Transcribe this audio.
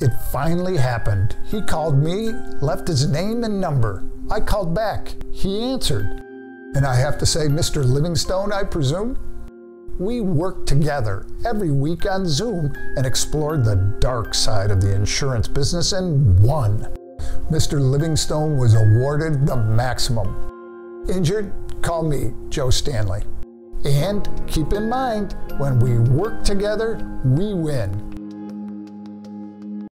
It finally happened. He called me, left his name and number. I called back. He answered. And I have to say, Mr. Livingstone, I presume? We worked together every week on Zoom and explored the dark side of the insurance business and won. Mr. Livingstone was awarded the maximum. Injured? Call me, Joe Stanley. And keep in mind, when we work together, we win.